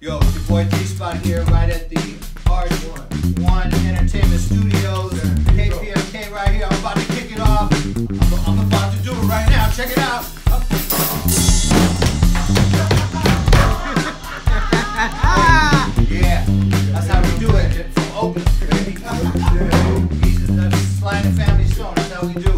Yo, it's your boy T Spot here, right at the Arch 1 Entertainment Studios, KPFK right here. I'm about to kick it off. I'm, I'm about to do it right now. Check it out. yeah, that's how we do it. From open. Pieces of Slime Family Show. That's how we do it.